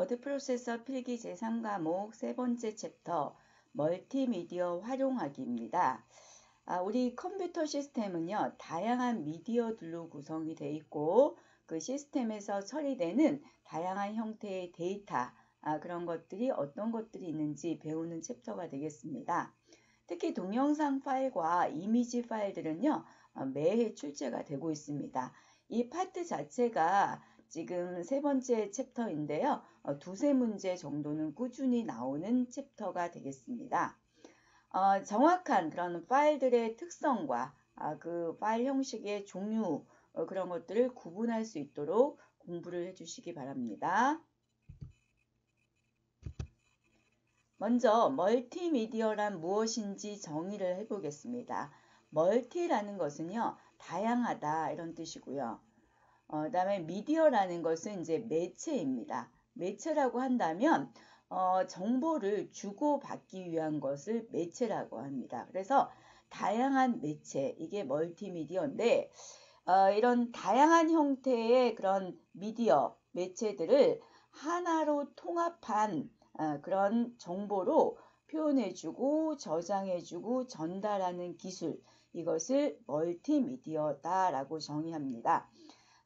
워드 프로세서 필기 제3과목 세 번째 챕터 멀티미디어 활용하기입니다. 아, 우리 컴퓨터 시스템은요, 다양한 미디어들로 구성이 되어 있고 그 시스템에서 처리되는 다양한 형태의 데이터, 아, 그런 것들이 어떤 것들이 있는지 배우는 챕터가 되겠습니다. 특히 동영상 파일과 이미지 파일들은요, 어, 매해 출제가 되고 있습니다. 이 파트 자체가 지금 세 번째 챕터인데요. 어, 두세 문제 정도는 꾸준히 나오는 챕터가 되겠습니다. 어, 정확한 그런 파일들의 특성과 아, 그 파일 형식의 종류 어, 그런 것들을 구분할 수 있도록 공부를 해주시기 바랍니다. 먼저 멀티미디어란 무엇인지 정의를 해보겠습니다. 멀티라는 것은요 다양하다 이런 뜻이고요. 어, 그다음에 미디어라는 것은 이제 매체입니다. 매체라고 한다면 어, 정보를 주고받기 위한 것을 매체라고 합니다. 그래서 다양한 매체 이게 멀티미디어인데 어, 이런 다양한 형태의 그런 미디어 매체들을 하나로 통합한 어, 그런 정보로 표현해주고 저장해주고 전달하는 기술 이것을 멀티미디어다라고 정의합니다.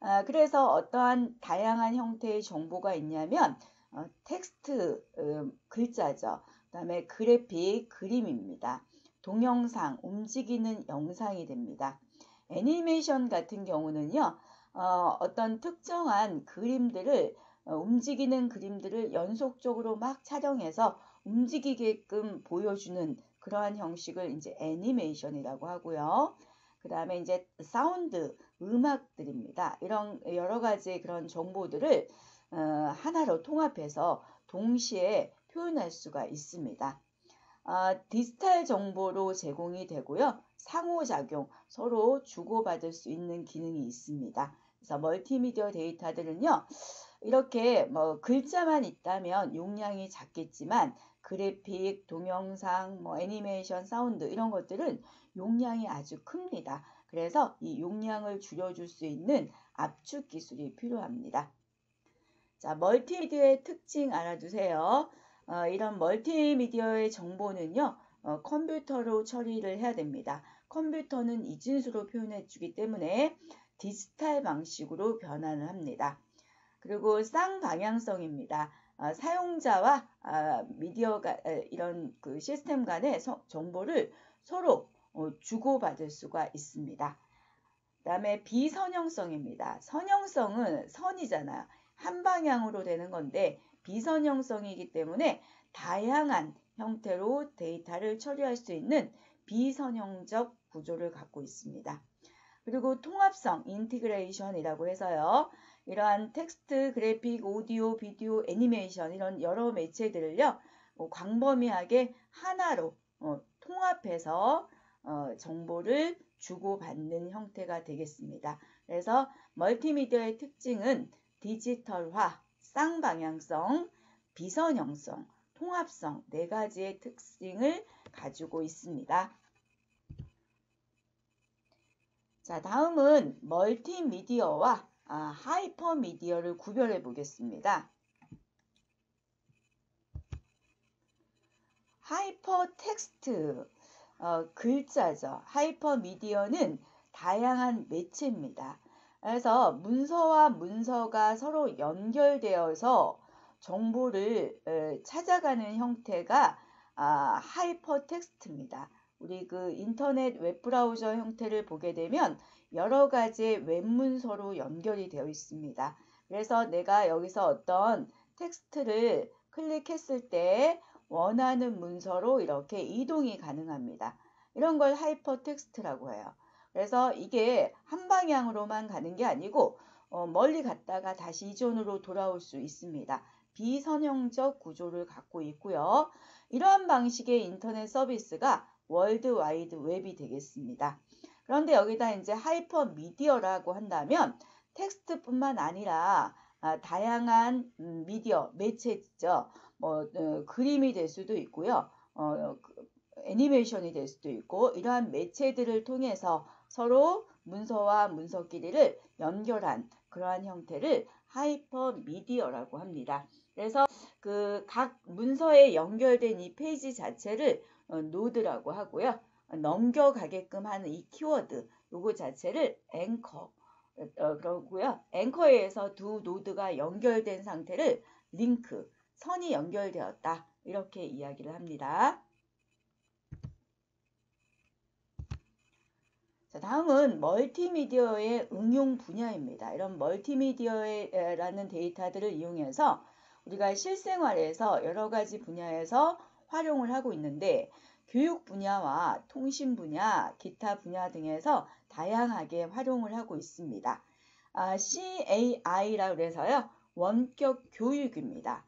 아, 그래서 어떠한 다양한 형태의 정보가 있냐면 어, 텍스트 음, 글자죠. 그 다음에 그래픽 그림입니다. 동영상 움직이는 영상이 됩니다. 애니메이션 같은 경우는요. 어, 어떤 특정한 그림들을 어, 움직이는 그림들을 연속적으로 막 촬영해서 움직이게끔 보여주는 그러한 형식을 이제 애니메이션이라고 하고요. 그 다음에 이제 사운드, 음악들입니다. 이런 여러 가지 그런 정보들을 어, 하나로 통합해서 동시에 표현할 수가 있습니다. 어, 디지털 정보로 제공이 되고요. 상호작용, 서로 주고받을 수 있는 기능이 있습니다. 그래서 멀티미디어 데이터들은요. 이렇게 뭐 글자만 있다면 용량이 작겠지만 그래픽, 동영상, 뭐 애니메이션, 사운드 이런 것들은 용량이 아주 큽니다. 그래서 이 용량을 줄여줄 수 있는 압축 기술이 필요합니다. 자, 멀티미디어의 특징 알아두세요. 어, 이런 멀티미디어의 정보는요, 어, 컴퓨터로 처리를 해야 됩니다. 컴퓨터는 이진수로 표현해 주기 때문에 디지털 방식으로 변환을 합니다. 그리고 쌍방향성입니다. 어, 사용자와 어, 미디어가 이런 그 시스템 간의 서, 정보를 서로 어, 주고받을 수가 있습니다. 그 다음에 비선형성입니다. 선형성은 선이잖아요. 한 방향으로 되는 건데 비선형성이기 때문에 다양한 형태로 데이터를 처리할 수 있는 비선형적 구조를 갖고 있습니다. 그리고 통합성, integration이라고 해서요. 이러한 텍스트, 그래픽, 오디오, 비디오, 애니메이션 이런 여러 매체들을요. 어, 광범위하게 하나로 어, 통합해서 어, 정보를 주고받는 형태가 되겠습니다. 그래서 멀티미디어의 특징은 디지털화, 쌍방향성, 비선형성, 통합성 네 가지의 특징을 가지고 있습니다. 자, 다음은 멀티미디어와 아, 하이퍼미디어를 구별해 보겠습니다. 하이퍼텍스트 어, 글자죠. 하이퍼미디어는 다양한 매체입니다. 그래서 문서와 문서가 서로 연결되어서 정보를 에, 찾아가는 형태가 아, 하이퍼텍스트입니다. 우리 그 인터넷 웹브라우저 형태를 보게 되면 여러 가지의 웹문서로 연결이 되어 있습니다. 그래서 내가 여기서 어떤 텍스트를 클릭했을 때 원하는 문서로 이렇게 이동이 가능합니다. 이런 걸 하이퍼텍스트라고 해요. 그래서 이게 한 방향으로만 가는 게 아니고 어, 멀리 갔다가 다시 이전으로 돌아올 수 있습니다. 비선형적 구조를 갖고 있고요. 이러한 방식의 인터넷 서비스가 월드와이드 웹이 되겠습니다. 그런데 여기다 이제 하이퍼 미디어라고 한다면 텍스트뿐만 아니라 아, 다양한 음, 미디어 매체죠. 뭐 어, 그림이 될 수도 있고요. 어, 그, 애니메이션이 될 수도 있고 이러한 매체들을 통해서 서로 문서와 문서끼리를 연결한 그러한 형태를 하이퍼 미디어라고 합니다. 그래서 그 각 문서에 연결된 이 페이지 자체를 어, 노드라고 하고요. 넘겨가게끔 하는 이 키워드 요거 자체를 앵커 어, 그러고요. 앵커에 의해서 두 노드가 연결된 상태를 링크 선이 연결되었다 이렇게 이야기를 합니다. 자, 다음은 멀티미디어의 응용 분야입니다. 이런 멀티미디어라는 데이터들을 이용해서 우리가 실생활에서 여러 가지 분야에서 활용을 하고 있는데 교육 분야와 통신 분야, 기타 분야 등에서 다양하게 활용을 하고 있습니다. 아, CAI라고 해서요. 원격 교육입니다.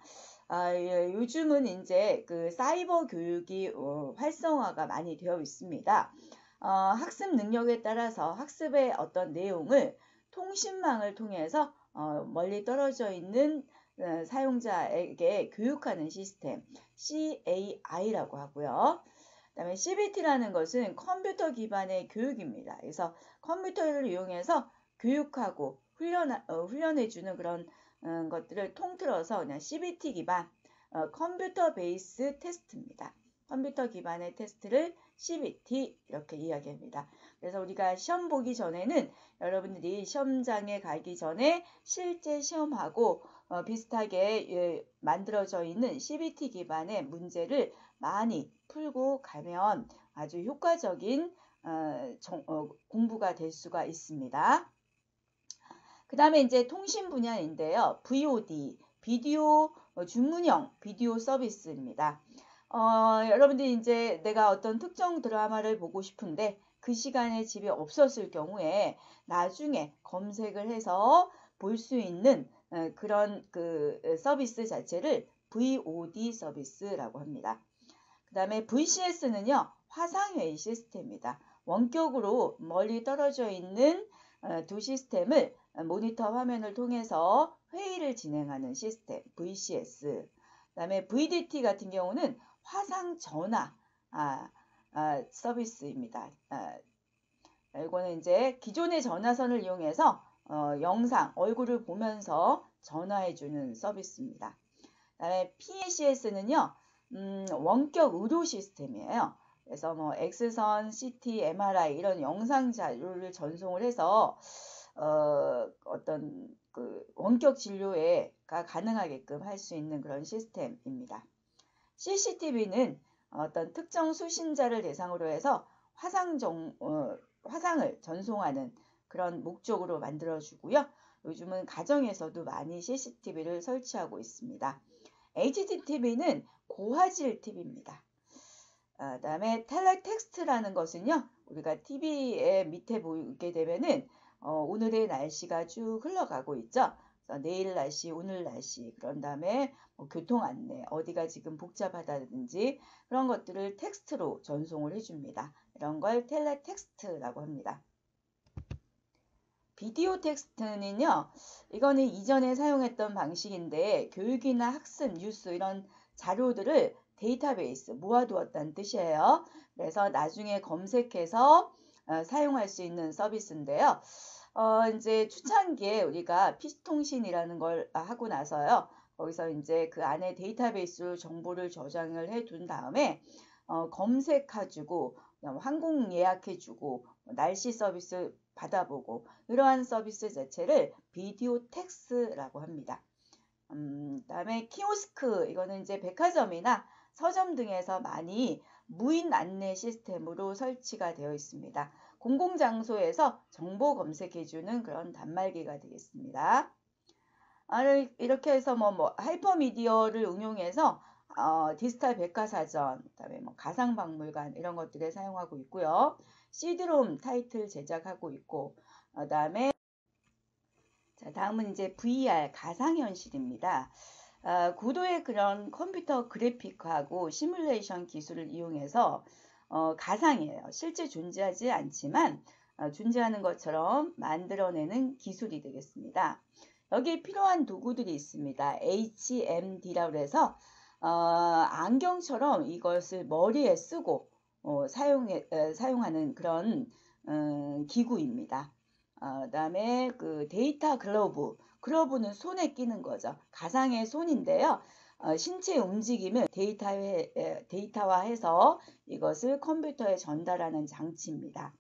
아, 예, 요즘은 이제 그 사이버 교육이 어, 활성화가 많이 되어 있습니다. 어, 학습 능력에 따라서 학습의 어떤 내용을 통신망을 통해서 어, 멀리 떨어져 있는 어, 사용자에게 교육하는 시스템 CAI라고 하고요. 그다음에 CBT라는 것은 컴퓨터 기반의 교육입니다. 그래서 컴퓨터를 이용해서 교육하고 훈련 어, 훈련해주는 그런 어, 것들을 통틀어서 그냥 CBT 기반 어, 컴퓨터 베이스 테스트입니다. 컴퓨터 기반의 테스트를 CBT 이렇게 이야기합니다. 그래서 우리가 시험 보기 전에는 여러분들이 시험장에 가기 전에 실제 시험하고 어, 비슷하게 예, 만들어져 있는 CBT 기반의 문제를 많이 풀고 가면 아주 효과적인 어, 정, 어, 공부가 될 수가 있습니다. 그 다음에 이제 통신 분야인데요. VOD, 비디오 어, 주문형 비디오 서비스입니다. 어, 여러분들이 이제 내가 어떤 특정 드라마를 보고 싶은데 그 시간에 집에 없었을 경우에 나중에 검색을 해서 볼 수 있는 어, 그런 그 서비스 자체를 VOD 서비스라고 합니다. 그 다음에 VCS는요, 화상회의 시스템입니다. 원격으로 멀리 떨어져 있는 어, 두 시스템을 모니터 화면을 통해서 회의를 진행하는 시스템 VCS. 그 다음에 VDT 같은 경우는 화상 전화 아, 아, 서비스입니다. 아, 이거는 이제 기존의 전화선을 이용해서 어, 영상, 얼굴을 보면서 전화해주는 서비스입니다. 그다음에 PACS는요, 음, 원격 의료 시스템이에요. 그래서 뭐 X선, CT, MRI 이런 영상 자료를 전송을 해서 어, 어떤 그 원격 진료가 가능하게끔 할 수 있는 그런 시스템입니다. CCTV는 어떤 특정 수신자를 대상으로 해서 화상 정, 어, 화상을 전송하는 그런 목적으로 만들어주고요. 요즘은 가정에서도 많이 CCTV를 설치하고 있습니다. HDTV는 고화질 TV입니다. 어, 그 다음에 텔레텍스트라는 것은요. 우리가 TV에 밑에 보게 되면은 어, 오늘의 날씨가 쭉 흘러가고 있죠. 내일 날씨, 오늘 날씨, 그런 다음에 뭐 교통 안내, 어디가 지금 복잡하다든지 그런 것들을 텍스트로 전송을 해줍니다. 이런 걸 텔레텍스트라고 합니다. 비디오 텍스트는요, 이거는 이전에 사용했던 방식인데 교육이나 학습, 뉴스 이런 자료들을 데이터베이스 모아두었다는 뜻이에요. 그래서 나중에 검색해서 어, 사용할 수 있는 서비스인데요. 어, 이제 초창기에 우리가 PC통신이라는 걸 하고 나서요. 거기서 이제 그 안에 데이터베이스로 정보를 저장을 해 둔 다음에 어, 검색해주고 항공 예약해주고 날씨 서비스 받아보고 이러한 서비스 자체를 비디오텍스라고 합니다. 음, 그다음에 키오스크 이거는 이제 백화점이나 서점 등에서 많이 무인 안내 시스템으로 설치가 되어 있습니다. 공공장소에서 정보 검색해주는 그런 단말기가 되겠습니다. 아, 이렇게 해서 뭐, 뭐 하이퍼미디어를 응용해서 어, 디지털 백과사전, 그다음에 뭐 가상박물관 이런 것들에 사용하고 있고요. CD롬 타이틀 제작하고 있고, 그다음에 자 다음은 이제 VR 가상현실입니다. 어, 고도의 그런 컴퓨터 그래픽하고 시뮬레이션 기술을 이용해서 어, 가상이에요. 실제 존재하지 않지만 어, 존재하는 것처럼 만들어내는 기술이 되겠습니다. 여기에 필요한 도구들이 있습니다. HMD라고 해서 어, 안경처럼 이것을 머리에 쓰고 어, 사용해, 에, 사용하는 그런 음, 기구입니다. 어, 그다음에 그 데이터 글로브 글러브는 손에 끼는 거죠. 가상의 손인데요. 어, 신체 움직임을 데이터화, 데이터화해서 이것을 컴퓨터에 전달하는 장치입니다.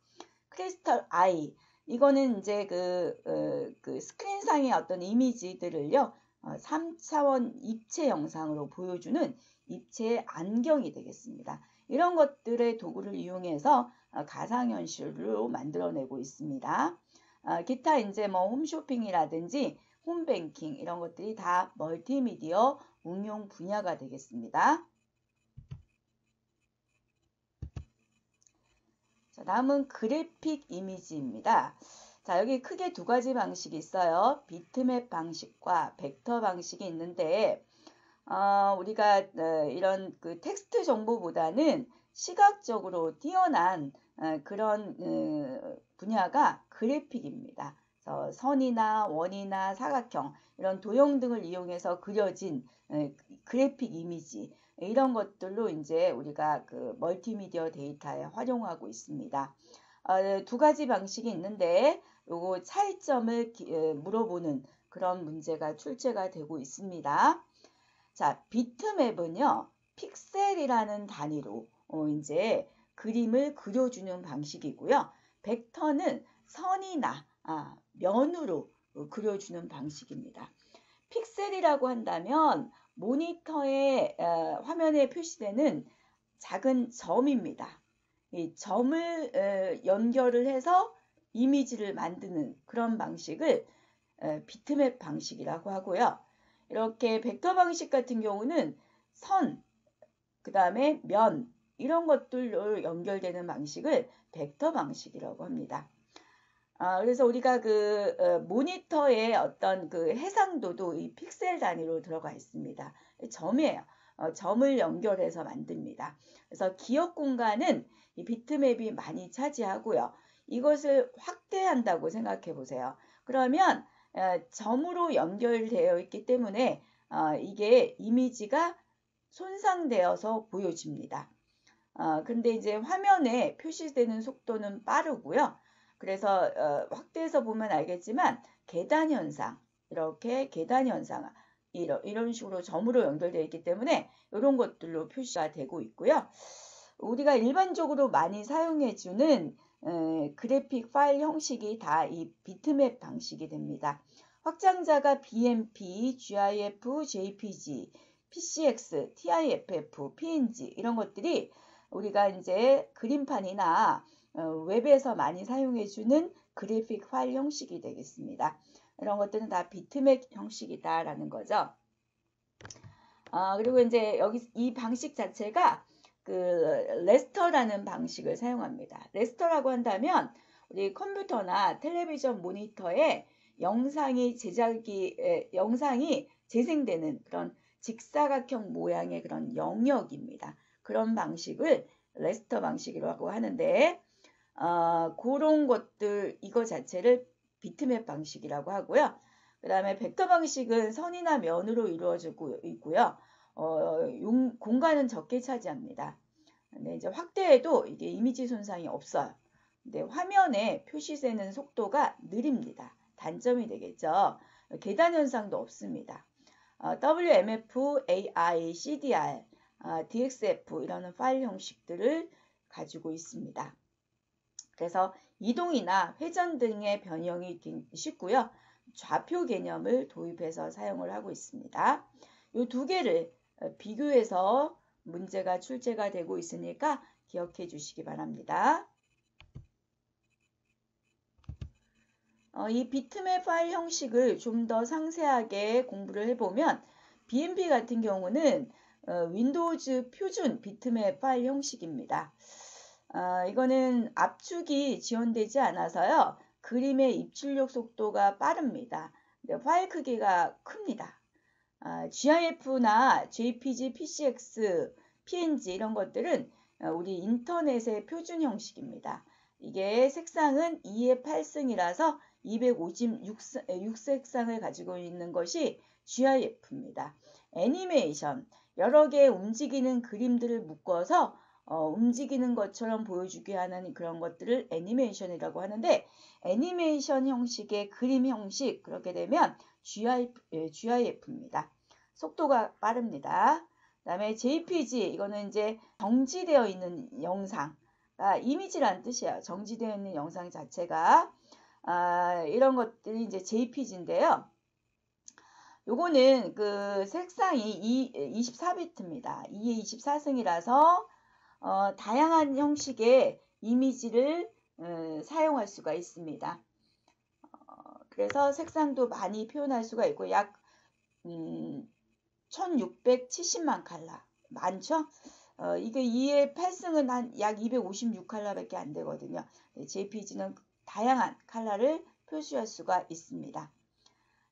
크리스털 아이 이거는 이제 그, 어, 그 스크린상의 어떤 이미지들을요 어, 3차원 입체 영상으로 보여주는 입체 안경이 되겠습니다. 이런 것들의 도구를 이용해서 어, 가상현실로 만들어내고 있습니다. 어, 기타 이제 뭐 홈쇼핑이라든지 홈뱅킹 이런 것들이 다 멀티미디어 응용 분야가 되겠습니다. 자, 다음은 그래픽 이미지입니다. 자, 여기 크게 두 가지 방식이 있어요. 비트맵 방식과 벡터 방식이 있는데, 어, 우리가 어, 이런 그 텍스트 정보보다는 시각적으로 뛰어난 어, 그런 어, 분야가 그래픽입니다. 선이나 원이나 사각형 이런 도형 등을 이용해서 그려진 그래픽 이미지 이런 것들로 이제 우리가 그 멀티미디어 데이터에 활용하고 있습니다. 어, 두 가지 방식이 있는데 요거 차이점을 물어보는 그런 문제가 출제가 되고 있습니다. 자, 비트맵은요, 픽셀이라는 단위로 어, 이제 그림을 그려주는 방식이고요. 벡터는 선이나 아, 면으로 그려주는 방식입니다. 픽셀이라고 한다면 모니터의 어, 화면에 표시되는 작은 점입니다. 이 점을 어, 연결을 해서 이미지를 만드는 그런 방식을 어, 비트맵 방식이라고 하고요. 이렇게 벡터 방식 같은 경우는 선, 그 다음에 면 이런 것들로 연결되는 방식을 벡터 방식이라고 합니다. 아, 그래서 우리가 그 어, 모니터의 어떤 그 해상도도 이 픽셀 단위로 들어가 있습니다. 점이에요. 어, 점을 연결해서 만듭니다. 그래서 기억 공간은 이 비트맵이 많이 차지하고요. 이것을 확대한다고 생각해 보세요. 그러면 어, 점으로 연결되어 있기 때문에 어, 이게 이미지가 손상되어서 보여집니다. 어, 근데 이제 화면에 표시되는 속도는 빠르고요. 그래서 어, 확대해서 보면 알겠지만 계단 현상 이렇게 계단 현상 이런, 이런 식으로 점으로 연결되어 있기 때문에 이런 것들로 표시가 되고 있고요. 우리가 일반적으로 많이 사용해주는 에, 그래픽 파일 형식이 다 이 비트맵 방식이 됩니다. 확장자가 BMP, GIF, JPG, PCX, TIFF, PNG 이런 것들이 우리가 이제 그림판이나 어, 웹에서 많이 사용해주는 그래픽 파일 형식이 되겠습니다. 이런 것들은 다 비트맵 형식이다라는 거죠. 아, 그리고 이제 여기 이 방식 자체가 그 raster라는 방식을 사용합니다. raster라고 한다면 우리 컴퓨터나 텔레비전 모니터에 영상이 제작이 영상이 재생되는 그런 직사각형 모양의 그런 영역입니다. 그런 방식을 레스터 방식이라고 하는데 어, 그런 것들 이거 자체를 비트맵 방식이라고 하고요. 그 다음에 벡터 방식은 선이나 면으로 이루어지고 있고요. 어, 용, 공간은 적게 차지합니다. 근데 이제 확대해도 이게 이미지 손상이 없어요. 근데 화면에 표시되는 속도가 느립니다. 단점이 되겠죠. 계단 현상도 없습니다. 어, WMF, AI, CDR, 어, DXF 이런 파일 형식들을 가지고 있습니다. 그래서 이동이나 회전 등의 변형이 쉽고요. 좌표 개념을 도입해서 사용을 하고 있습니다. 이 두 개를 어, 비교해서 문제가 출제가 되고 있으니까 기억해 주시기 바랍니다. 어, 이 비트맵 파일 형식을 좀 더 상세하게 공부를 해보면 BMP 같은 경우는 어, 윈도우즈 표준 비트맵 파일 형식입니다. 어, 이거는 압축이 지원되지 않아서요. 그림의 입출력 속도가 빠릅니다. 파일 크기가 큽니다. 어, GIF나 JPG, PCX, PNG 이런 것들은 어, 우리 인터넷의 표준 형식입니다. 이게 색상은 2의 8승이라서 256색상을 가지고 있는 것이 GIF입니다. 애니메이션, 여러 개의 움직이는 그림들을 묶어서 어, 움직이는 것처럼 보여주게 하는 그런 것들을 애니메이션이라고 하는데 애니메이션 형식의 그림 형식 그렇게 되면 GIF, 예, GIF입니다. 속도가 빠릅니다. 그 다음에 JPG 이거는 이제 정지되어 있는 영상 아, 이미지란 뜻이에요. 정지되어 있는 영상 자체가 아, 이런 것들이 이제 JPG인데요. 요거는 그 색상이 24비트입니다. 2의 24승이라서 어, 다양한 형식의 이미지를 음, 사용할 수가 있습니다. 어, 그래서 색상도 많이 표현할 수가 있고 약 음, 1670만 칼라 많죠? 어, 이게 2의 8승은 한 약 256칼라밖에 안 되거든요. JPG는 다양한 칼라를 표시할 수가 있습니다.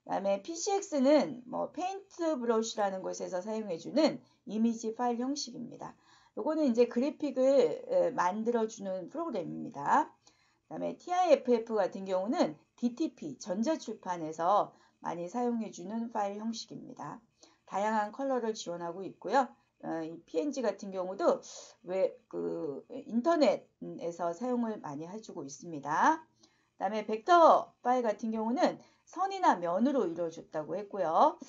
그 다음에 PCX는 뭐 페인트 브러쉬라는 곳에서 사용해주는 이미지 파일 형식입니다. 요거는 이제 그래픽을 만들어주는 프로그램입니다. 그 다음에 TIFF 같은 경우는 DTP 전자출판에서 많이 사용해주는 파일 형식입니다. 다양한 컬러를 지원하고 있고요. 어, 이 PNG 같은 경우도 왜 그 인터넷에서 사용을 많이 해주고 있습니다. 그 다음에 벡터 파일 같은 경우는 선이나 면으로 이루어졌다고 했고요.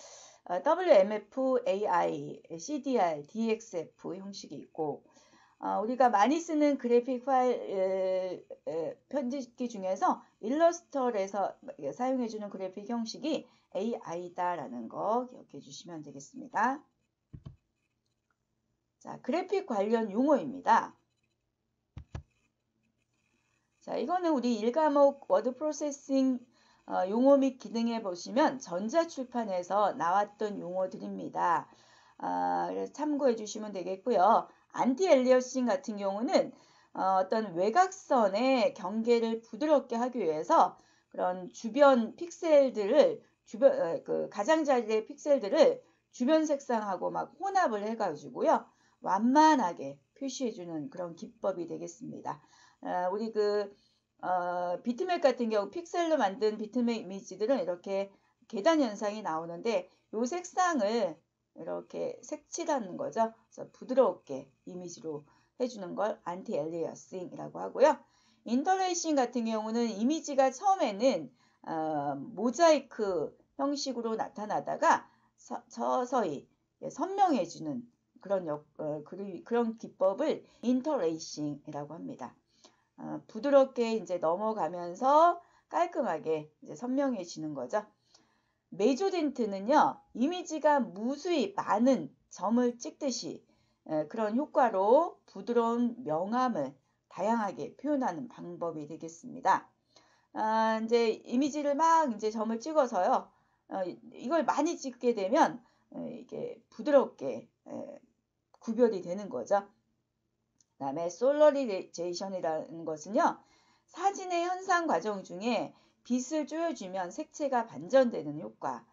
어, WMF, AI, CDR, DXF 형식이 있고 어, 우리가 많이 쓰는 그래픽 파일 편집기 중에서 일러스트에서 사용해주는 그래픽 형식이 AI다라는 거 기억해 주시면 되겠습니다. 자, 그래픽 관련 용어입니다. 자, 이거는 우리 1과목 워드 프로세싱 어, 용어 및 기능에 보시면 전자출판에서 나왔던 용어들입니다. 아, 참고해 주시면 되겠고요. 안티 엘리어싱 같은 경우는 어, 떤 외곽선의 경계를 부드럽게 하기 위해서 그런 주변 픽셀들을 주변 어, 그 가장자리의 픽셀들을 주변 색상하고 막 혼합을 해가지고요 완만하게 표시해주는 그런 기법이 되겠습니다. 어, 우리 그 어, 비트맵 같은 경우 픽셀로 만든 비트맵 이미지들은 이렇게 계단 현상이 나오는데 이 색상을 이렇게 색칠하는 거죠. 그래서 부드럽게 이미지로 해주는 걸 anti-aliasing이라고 하고요. interlacing 같은 경우는 이미지가 처음에는 어, 모자이크 형식으로 나타나다가 서, 서서히 선명해지는 그런, 역, 어, 그런 기법을 인터레이싱이라고 합니다. 어, 부드럽게 이제 넘어가면서 깔끔하게 이제 선명해지는 거죠. 메조딘트는요, 이미지가 무수히 많은 점을 찍듯이 에, 그런 효과로 부드러운 명암을 다양하게 표현하는 방법이 되겠습니다. 아, 이제 이미지를 막 이제 점을 찍어서요, 어, 이걸 많이 찍게 되면 에, 이게 부드럽게 에, 구별이 되는 거죠. 그 다음에 솔러리제이션이라는 것은요. 사진의 현상 과정 중에 빛을 쪼여주면 색채가 반전되는 효과.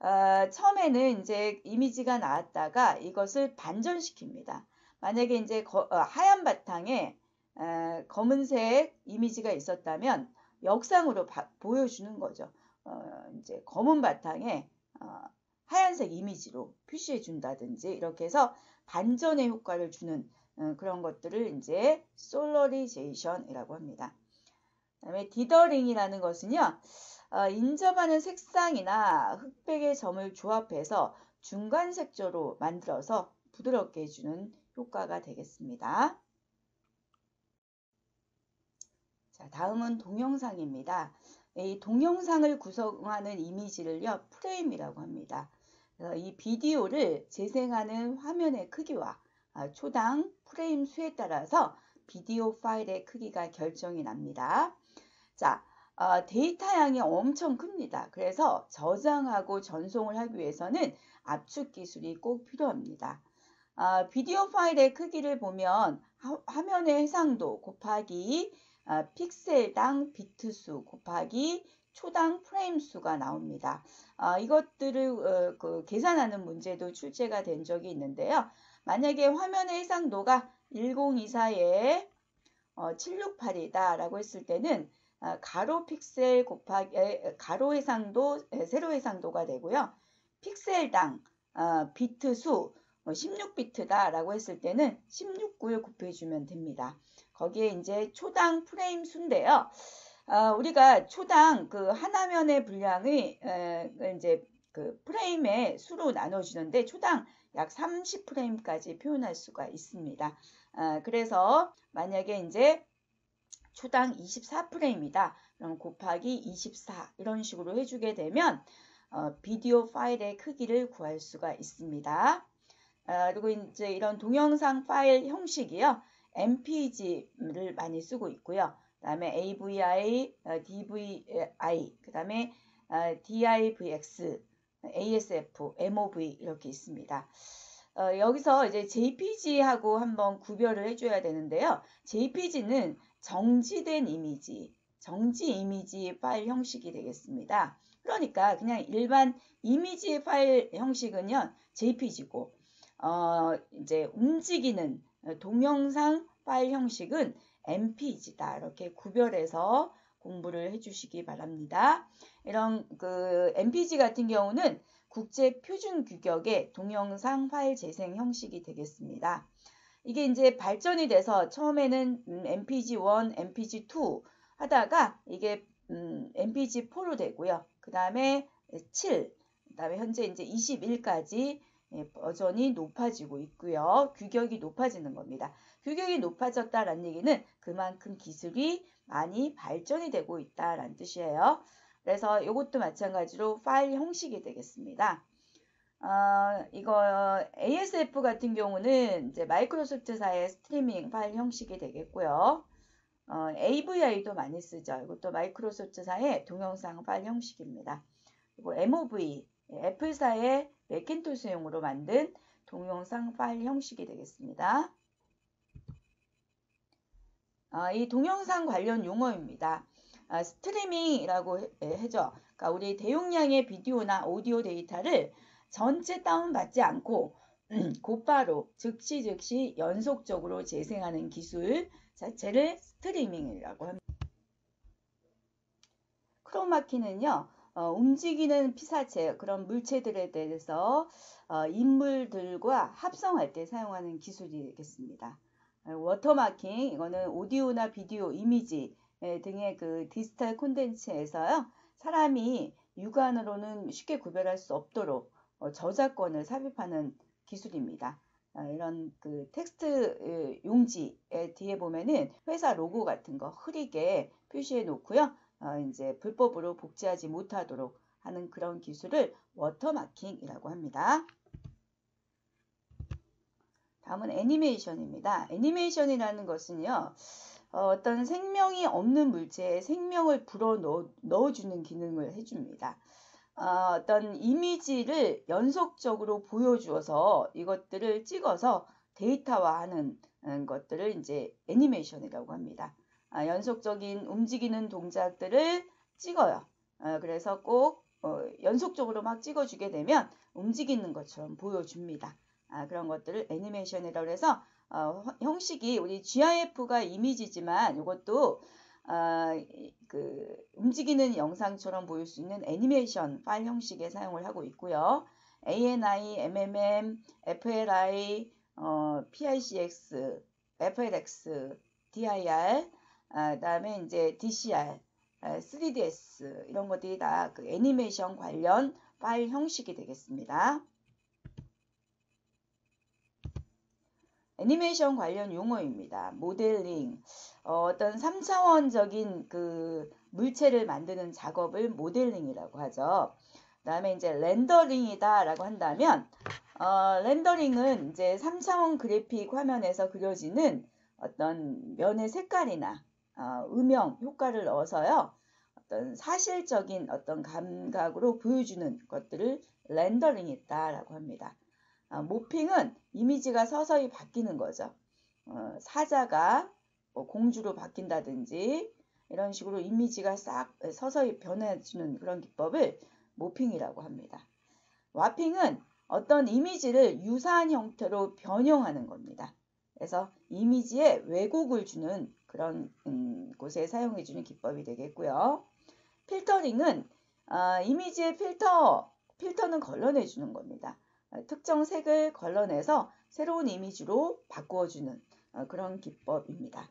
어, 처음에는 이제 이미지가 나왔다가 이것을 반전시킵니다. 만약에 이제 거, 어, 하얀 바탕에 어, 검은색 이미지가 있었다면 역상으로 바, 보여주는 거죠. 어, 이제 검은 바탕에 어, 하얀색 이미지로 표시해 준다든지 이렇게 해서 반전의 효과를 주는 어, 그런 것들을 이제 solarization이라고 합니다. 그 다음에 dithering이라는 것은요. 어, 인접하는 색상이나 흑백의 점을 조합해서 중간 색조로 만들어서 부드럽게 해주는 효과가 되겠습니다. 자, 다음은 동영상입니다. 이 동영상을 구성하는 이미지를요, 프레임이라고 합니다. 이 비디오를 재생하는 화면의 크기와 아, 초당 프레임 수에 따라서 비디오 파일의 크기가 결정이 납니다. 자, 어, 데이터 양이 엄청 큽니다. 그래서 저장하고 전송을 하기 위해서는 압축 기술이 꼭 필요합니다. 어, 비디오 파일의 크기를 보면 하, 화면의 해상도 곱하기 어, 픽셀당 비트 수 곱하기 초당 프레임 수가 나옵니다. 어, 이것들을 어, 그 계산하는 문제도 출제가 된 적이 있는데요. 만약에 화면의 해상도가 1024에 어, 768이다 라고 했을 때는 어, 가로 픽셀 곱하기 에, 가로 해상도 에, 세로 해상도가 되고요. 픽셀당 어, 비트 수 16비트다 어, 라고 했을 때는 16구를 곱해주면 됩니다. 거기에 이제 초당 프레임 수인데요. 어, 우리가 초당 그 하나면의 분량이 에, 이제 그 프레임의 수로 나눠주는데 초당 약 30프레임까지 표현할 수가 있습니다. 어, 그래서 만약에 이제 초당 24프레임이다. 그럼 곱하기 24 이런 식으로 해주게 되면 어, 비디오 파일의 크기를 구할 수가 있습니다. 아, 그리고 이제 이런 동영상 파일 형식이요. MPG를 많이 쓰고 있고요. 그 다음에 AVI, DVI, 그 다음에 DIVX, ASF, MOV 이렇게 있습니다. 어, 여기서 이제 JPG하고 한번 구별을 해줘야 되는데요. JPG는 정지된 이미지, 정지 이미지 파일 형식이 되겠습니다. 그러니까 그냥 일반 이미지 파일 형식은요, JPG고, 어, 이제 움직이는 동영상 파일 형식은 MPG다. 이렇게 구별해서 공부를 해주시기 바랍니다. 이런 그 MPG 같은 경우는 국제 표준 규격의 동영상 파일 재생 형식이 되겠습니다. 이게 이제 발전이 돼서 처음에는 MPG1, MPG2 하다가 이게 음, MPG4로 되고요. 그 다음에 7, 그 다음에 현재 이제 21까지 예, 버전이 높아지고 있고요. 규격이 높아지는 겁니다. 규격이 높아졌다는 얘기는 그만큼 기술이 많이 발전이 되고 있다라는 뜻이에요. 그래서 이것도 마찬가지로 파일 형식이 되겠습니다. 어, 이거 ASF 같은 경우는 이제 마이크로소프트사의 스트리밍 파일 형식이 되겠고요. 어, AVI도 많이 쓰죠. 이것도 마이크로소프트사의 동영상 파일 형식입니다. 그리고 MOV, 애플사의 맥킨토스용으로 만든 동영상 파일 형식이 되겠습니다. 아, 이 동영상 관련 용어입니다. 아, 스트리밍이라고 하죠. 그러니까 우리 대용량의 비디오나 오디오 데이터를 전체 다운받지 않고 곧바로 즉시 즉시 연속적으로 재생하는 기술 자체를 스트리밍이라고 합니다. 크로마키는요. 어, 움직이는 피사체 그런 물체들에 대해서 어, 인물들과 합성할 때 사용하는 기술이겠습니다. 어, watermarking 이거는 오디오나 비디오 이미지 등의 그 디지털 콘텐츠에서요 사람이 육안으로는 쉽게 구별할 수 없도록 어, 저작권을 삽입하는 기술입니다. 어, 이런 그 텍스트 용지 뒤에 보면은 회사 로고 같은 거 흐리게 표시해 놓고요. 어, 이제 불법으로 복제하지 못하도록 하는 그런 기술을 워터마킹이라고 합니다. 다음은 애니메이션입니다. 애니메이션이라는 것은요. 어, 떤 생명이 없는 물체에 생명을 불어 넣어, 주는 기능을 해줍니다. 어, 떤 이미지를 연속적으로 보여주어서 이것들을 찍어서 데이터화하는 음, 것들을 이제 애니메이션이라고 합니다. 아, 연속적인 움직이는 동작들을 찍어요. 아, 그래서 꼭 어, 연속적으로 막 찍어주게 되면 움직이는 것처럼 보여줍니다. 아, 그런 것들을 애니메이션이라고 해서 어, 형식이 우리 GIF가 이미지지만 이것도 어, 그 움직이는 영상처럼 보일 수 있는 애니메이션 파일 형식의 사용을 하고 있고요. ANI, MMM, FLI, 어, PICX, FLX, DIR, 아, 그다음에 이제 DCR, 3ds 아, 이런 것들이 다 그 애니메이션 관련 파일 형식이 되겠습니다. 애니메이션 관련 용어입니다. 모델링, 어, 떤 3차원적인 그 물체를 만드는 작업을 모델링이라고 하죠. 그 다음에 이제 렌더링이다 라고 한다면, 어, 렌더링은 이제 3차원 그래픽 화면에서 그려지는 어떤 면의 색깔이나 어, 음영 효과를 넣어서요. 어떤 사실적인 어떤 감각으로 보여주는 것들을 렌더링 했다라고 합니다. 어, 모핑은 이미지가 서서히 바뀌는 거죠. 어, 사자가 뭐 공주로 바뀐다든지 이런 식으로 이미지가 싹 서서히 변해주는 그런 기법을 모핑이라고 합니다. 와핑은 어떤 이미지를 유사한 형태로 변형하는 겁니다. 그래서 이미지에 왜곡을 주는 그런 음, 곳에 사용해주는 기법이 되겠고요. 필터링은 어, 이미지의 필터, 필터는 걸러내주는 겁니다. 어, 특정 색을 걸러내서 새로운 이미지로 바꾸어주는 어, 그런 기법입니다.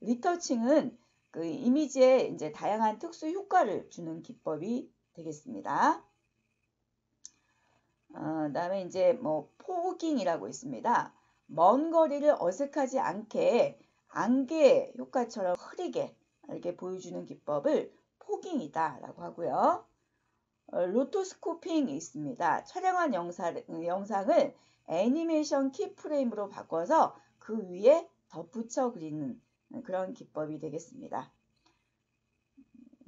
리터칭은 그 이미지에 이제 다양한 특수 효과를 주는 기법이 되겠습니다. 어, 다음에 이제 뭐 포깅이라고 있습니다. 먼 거리를 어색하지 않게 안개 효과처럼 흐리게 이렇게 보여주는 기법을 포깅이다라고 하고요. 어, 로토스코핑이 있습니다. 촬영한 영상, 영상을 애니메이션 keyframe으로 바꿔서 그 위에 덧붙여 그리는 그런 기법이 되겠습니다.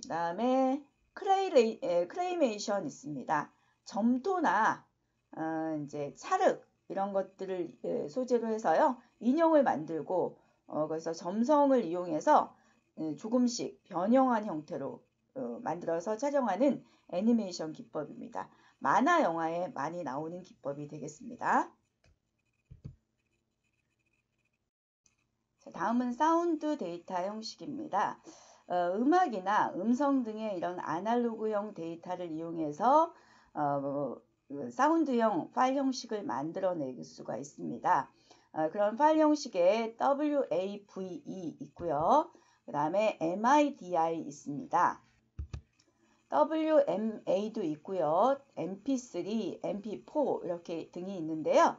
그 다음에 clay, claymation 있습니다. 점토나 어, 이제 찰흙 이런 것들을 예, 소재로 해서요 인형을 만들고 어, 그래서 점성을 이용해서 예, 조금씩 변형한 형태로 어, 만들어서 촬영하는 애니메이션 기법입니다. 만화 영화에 많이 나오는 기법이 되겠습니다. 자, 다음은 사운드 데이터 형식입니다. 어, 음악이나 음성 등의 이런 아날로그형 데이터를 이용해서 어, 뭐, 그 사운드형 파일 형식을 만들어낼 수가 있습니다. 어, 그런 파일 형식에 WAVE 있고요. 그 다음에 MIDI 있습니다. WMA도 있고요. MP3, MP4 이렇게 등이 있는데요.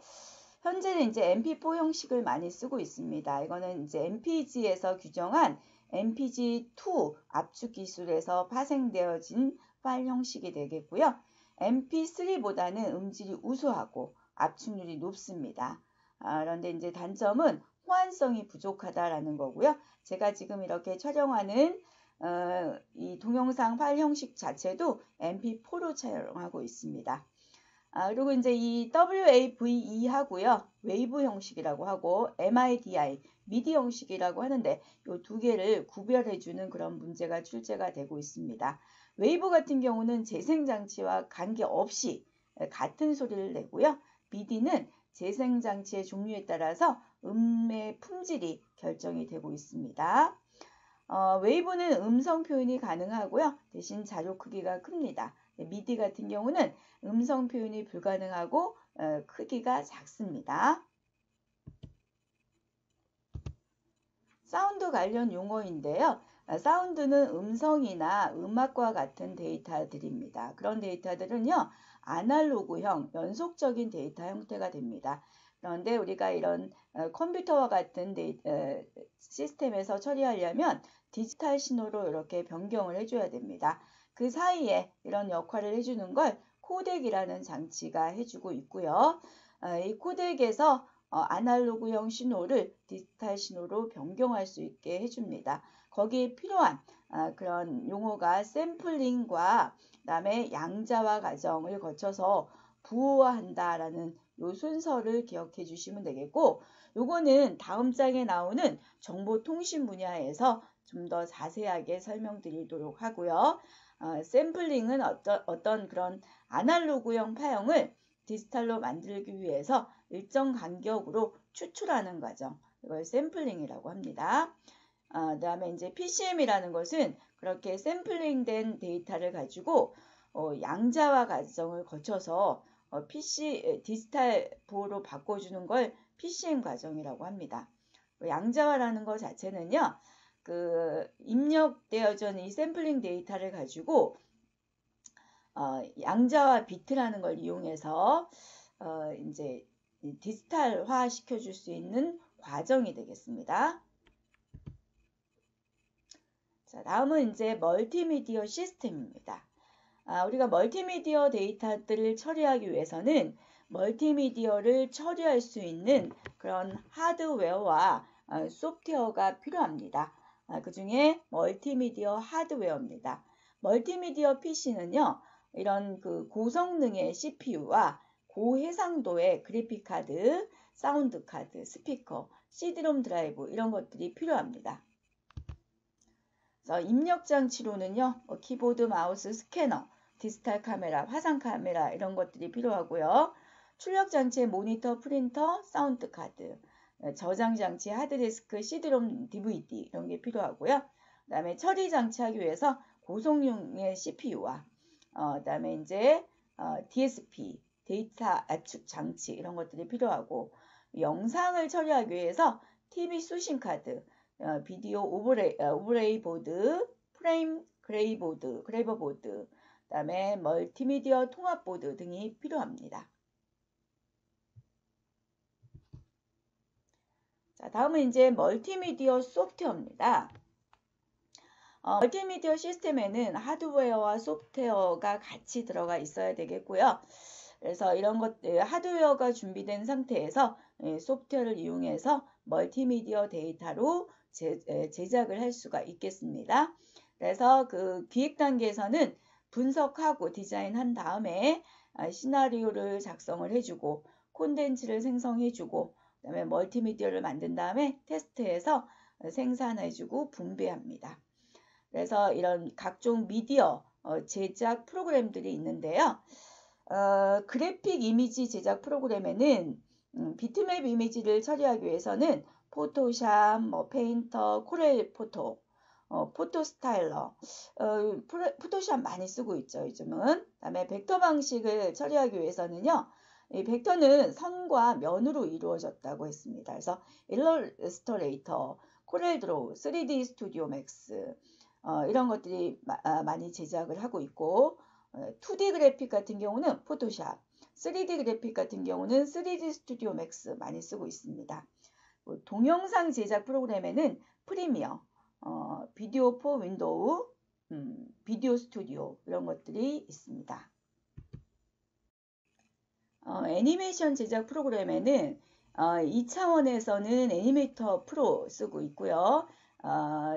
현재는 이제 MP4 형식을 많이 쓰고 있습니다. 이거는 이제 MPG에서 규정한 MPG2 압축 기술에서 파생되어진 파일 형식이 되겠고요. MP3보다는 음질이 우수하고 압축률이 높습니다. 아, 그런데 이제 단점은 호환성이 부족하다라는 거고요. 제가 지금 이렇게 촬영하는 어, 이 동영상 파일 형식 자체도 MP4로 촬영하고 있습니다. 아, 그리고 이제 이 WAVE 하고요. 웨이브 형식이라고 하고 MIDI, MIDI 형식이라고 하는데 이 두 개를 구별해 주는 그런 문제가 출제가 되고 있습니다. 웨이브 같은 경우는 재생 장치와 관계없이 같은 소리를 내고요. MIDI는 재생 장치의 종류에 따라서 음의 품질이 결정이 되고 있습니다. 어, WAVE는 음성 표현이 가능하고요. 대신 자료 크기가 큽니다. 미디 같은 경우는 음성 표현이 불가능하고 어, 크기가 작습니다. 사운드 관련 용어인데요. 아, 사운드는 음성이나 음악과 같은 데이터들입니다. 그런 데이터들은요, 아날로그형, 연속적인 데이터 형태가 됩니다. 그런데 우리가 이런 어, 컴퓨터와 같은 어, 시스템에서 처리하려면 디지털 신호로 이렇게 변경을 해줘야 됩니다. 그 사이에 이런 역할을 해주는 걸 코덱이라는 장치가 해주고 있고요. 어, 이 코덱에서 아날로그형 신호를 디지털 신호로 변경할 수 있게 해줍니다. 거기에 필요한 아, 그런 용어가 샘플링과 그다음에 양자화 과정을 거쳐서 부호화한다라는 요 순서를 기억해 주시면 되겠고 요거는 다음 장에 나오는 정보통신 분야에서 좀 더 자세하게 설명드리도록 하고요. 어, 샘플링은 어떤, 어떤 그런 아날로그형 파형을 디지털로 만들기 위해서 일정 간격으로 추출하는 과정 이걸 샘플링이라고 합니다. 어, 그 다음에 이제 PCM이라는 것은 그렇게 샘플링된 데이터를 가지고 어, 양자화 과정을 거쳐서 어, PC 디지털 부호로 바꿔주는 걸 PCM 과정이라고 합니다. 양자화라는 것 자체는요, 그 입력되어져 이 샘플링 데이터를 가지고 어, 양자화 비트라는 걸 이용해서 어, 이제 디지털화 시켜줄 수 있는 과정이 되겠습니다. 자, 다음은 이제 멀티미디어 시스템입니다. 아, 우리가 멀티미디어 데이터들을 처리하기 위해서는 멀티미디어를 처리할 수 있는 그런 하드웨어와 어, 소프트웨어가 필요합니다. 아, 그 중에 멀티미디어 하드웨어입니다. 멀티미디어 PC는요, 이런 그 고성능의 CPU와 고해상도의 그래픽 카드, 사운드 카드, 스피커, CD롬 드라이브 이런 것들이 필요합니다. 입력 장치로는요. 뭐 키보드, 마우스, 스캐너, 디지털 카메라, 화상 카메라 이런 것들이 필요하고요. 출력 장치의 모니터, 프린터, 사운드 카드, 저장 장치, 하드디스크, CD롬, DVD 이런 게 필요하고요. 그다음에 처리 장치하기 위해서 고성능의 CPU와 어, 그다음에 이제 어, DSP, 데이터 압축 장치 이런 것들이 필요하고 영상을 처리하기 위해서 TV 수신 카드, 어, 비디오 overlay, 어, overlay 보드, 프레임 그레이 보드, grabber 보드, 그 다음에 멀티미디어 통합 보드 등이 필요합니다. 자, 다음은 이제 멀티미디어 소프트웨어입니다. 어, 멀티미디어 시스템에는 하드웨어와 소프트웨어가 같이 들어가 있어야 되겠고요. 그래서 이런 것 하드웨어가 준비된 상태에서 예, 소프트웨어를 이용해서 멀티미디어 데이터로 제, 제작을 할 수가 있겠습니다. 그래서 그 기획 단계에서는 분석하고 디자인한 다음에 아, 시나리오를 작성을 해주고 콘텐츠를 생성해주고 그다음에 멀티미디어를 만든 다음에 테스트해서 생산해주고 분배합니다. 그래서 이런 각종 미디어 어, 제작 프로그램들이 있는데요. 어, 그래픽 이미지 제작 프로그램에는 음, 비트맵 이미지를 처리하기 위해서는 Photoshop, 뭐 Painter, Corel Photo, 어, PhotoStyler, 어, Photoshop 많이 쓰고 있죠 요즘은. 그 다음에 벡터 방식을 처리하기 위해서는요. 이 벡터는 선과 면으로 이루어졌다고 했습니다. 그래서 Illustrator, CorelDRAW, 3D Studio Max 어, 이런 것들이 마, 아, 많이 제작을 하고 있고 2D 어, 그래픽 같은 경우는 Photoshop, 3D 그래픽 같은 경우는 3D Studio Max 많이 쓰고 있습니다. 뭐 동영상 제작 프로그램에는 Premiere, 어, Video for Window, 음, VideoStudio 이런 것들이 있습니다. 어, 애니메이션 제작 프로그램에는 어, 2차원에서는 Animator Pro 쓰고 있고요. 어,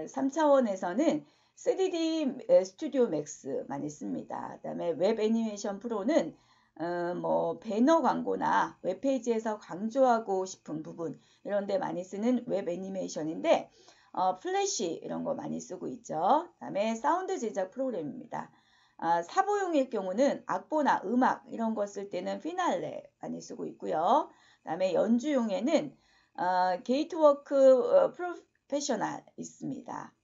3차원에서는 3D Studio Max 많이 씁니다. 그 다음에 웹 애니메이션 프로는 어, 뭐 배너 광고나 웹페이지에서 강조하고 싶은 부분 이런 데 많이 쓰는 웹 애니메이션인데 어, 플래시 이런 거 많이 쓰고 있죠. 그 다음에 사운드 제작 프로그램입니다. 아, 사보용일 경우는 악보나 음악 이런 거 쓸 때는 Finale 많이 쓰고 있고요. 그 다음에 연주용에는 어, Cakewalk 어, Professional 있습니다.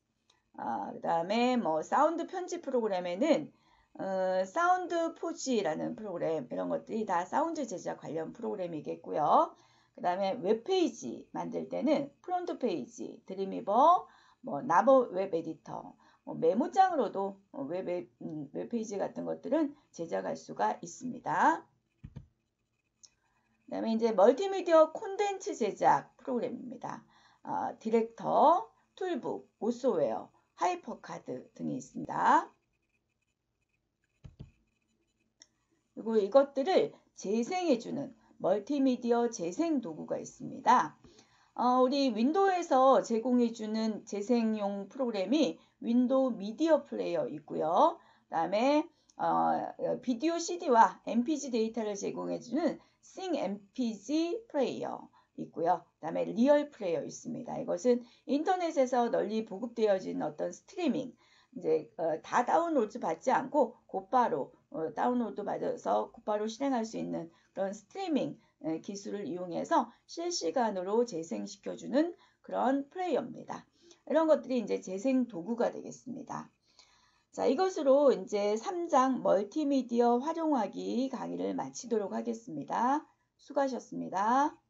어, 그 다음에 뭐 사운드 편집 프로그램에는 어, Sound Forge라는 프로그램 이런 것들이 다 사운드 제작 관련 프로그램이겠고요. 그 다음에 웹페이지 만들 때는 FrontPage, Dreamweaver, 뭐 나모 웹 에디터, 뭐 메모장으로도 웹, 웹, 음, 웹페이지 같은 것들은 제작할 수가 있습니다. 그 다음에 이제 멀티미디어 콘텐츠 제작 프로그램입니다. 어, Director, ToolBook, Authorware, HyperCard 등이 있습니다. 그리고 이것들을 재생해주는 멀티미디어 재생 도구가 있습니다. 어, 우리 윈도우에서 제공해주는 재생용 프로그램이 Windows Media Player 있고요. 그 다음에 어, 비디오 CD와 MPEG 데이터를 제공해주는 Xing MPEG Player 있고요. 그 다음에 RealPlayer 있습니다. 이것은 인터넷에서 널리 보급되어진 어떤 스트리밍 이제 어, 다 다운로드 받지 않고 곧바로 어, 다운로드 받아서 곧바로 실행할 수 있는 그런 스트리밍 에, 기술을 이용해서 실시간으로 재생시켜주는 그런 플레이어입니다. 이런 것들이 이제 재생 도구가 되겠습니다. 자, 이것으로 이제 3장 멀티미디어 활용하기 강의를 마치도록 하겠습니다. 수고하셨습니다.